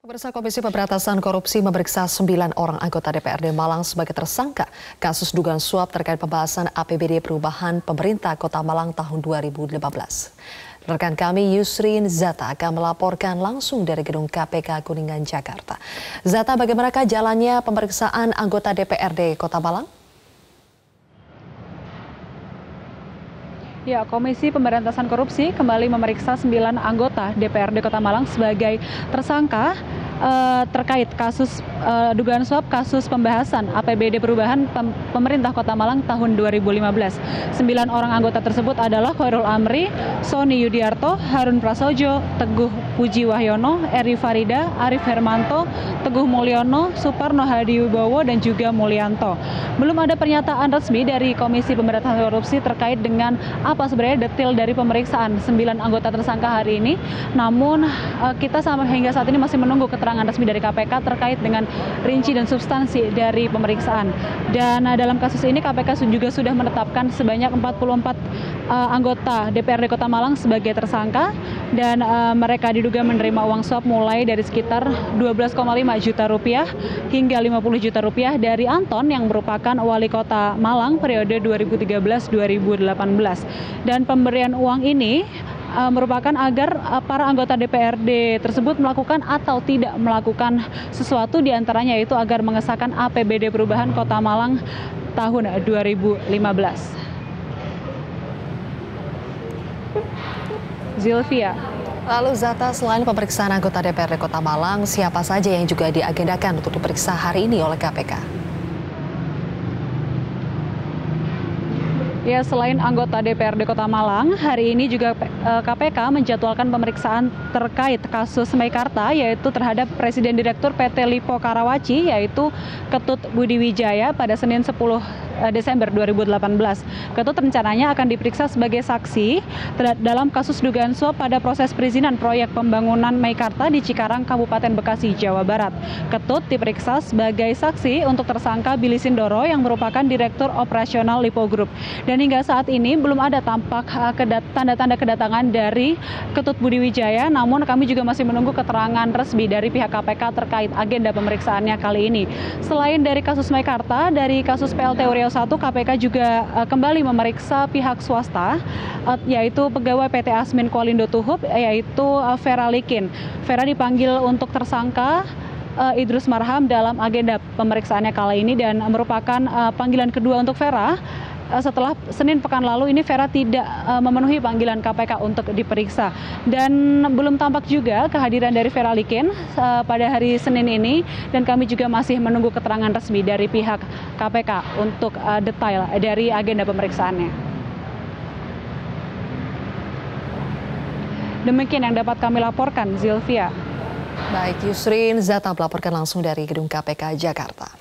Pemirsa Komisi Pemberantasan Korupsi memeriksa sembilan orang anggota DPRD Malang sebagai tersangka kasus dugaan suap terkait pembahasan APBD perubahan pemerintah Kota Malang tahun 2015. Rekan kami Yusrin Zata akan melaporkan langsung dari gedung KPK Kuningan, Jakarta. Zata, bagaimanakah jalannya pemeriksaan anggota DPRD Kota Malang? Ya, Komisi Pemberantasan Korupsi kembali memeriksa sembilan anggota DPRD Kota Malang sebagai tersangka uh, terkait kasus uh, dugaan suap kasus pembahasan APBD perubahan pem pemerintah Kota Malang tahun 2015. Sembilan orang anggota tersebut adalah Khairul Amri, Sony Yudiarto, Harun Prasojo, Teguh Puji Wahyono, Eri Farida, Arif Hermanto, Teguh Mulyono, Suparno Hadiwibowo, dan juga Mulyanto. Belum ada pernyataan resmi dari Komisi Pemberantasan Korupsi terkait dengan apa sebenarnya detail dari pemeriksaan sembilan anggota tersangka hari ini. Namun uh, kita sampai hingga saat ini masih menunggu keterangan keterangan resmi dari KPK terkait dengan rinci dan substansi dari pemeriksaan. Dan uh, dalam kasus ini KPK juga sudah menetapkan sebanyak 44 uh, anggota DPRD Kota Malang sebagai tersangka dan uh, mereka diduga menerima uang suap mulai dari sekitar 12,5 juta rupiah hingga 50 juta rupiah dari Anton yang merupakan wali kota Malang periode 2013-2018. Dan pemberian uang ini uh, merupakan agar uh, para anggota DPRD tersebut melakukan atau tidak melakukan sesuatu di antaranya yaitu agar mengesahkan APBD perubahan Kota Malang tahun 2015. Zilvia. Lalu Zata, selain pemeriksaan anggota DPRD Kota Malang, siapa saja yang juga diagendakan untuk diperiksa hari ini oleh KPK? Ya, selain anggota DPRD Kota Malang, hari ini juga KPK eh, menjadwalkan pemeriksaan terkait kasus Meikarta yaitu terhadap Presiden Direktur PT Lipo Karawaci yaitu Ketut Budi Wijaya pada Senin 10 Eh, Desember 2018. Ketut rencananya akan diperiksa sebagai saksi dalam kasus dugaan suap pada proses perizinan proyek pembangunan Meikarta di Cikarang, Kabupaten Bekasi, Jawa Barat. Ketut diperiksa sebagai saksi untuk tersangka Billy Sindoro yang merupakan Direktur Operasional Lipo Group. Dan hingga saat ini belum ada tampak eh, tanda-tanda kedatangan dari Ketut Budi Wijaya, namun kami juga masih menunggu keterangan resmi dari pihak KPK terkait agenda pemeriksaannya kali ini. Selain dari kasus Meikarta, dari kasus PLT Uriau 1 KPK juga uh, kembali memeriksa pihak swasta uh, yaitu pegawai PT Asmin Kualindo Tuhub yaitu uh, Vera Likin. Vera dipanggil untuk tersangka uh, Idrus Marham dalam agenda pemeriksaannya kali ini dan merupakan uh, panggilan kedua untuk Vera setelah Senin pekan lalu ini Vera tidak uh, memenuhi panggilan KPK untuk diperiksa dan belum tampak juga kehadiran dari Vera Likin uh, pada hari Senin ini dan kami juga masih menunggu keterangan resmi dari pihak KPK untuk detail dari agenda pemeriksaannya. Demikian yang dapat kami laporkan, Zilvia. Baik, Yusrin Zata melaporkan langsung dari Gedung KPK Jakarta.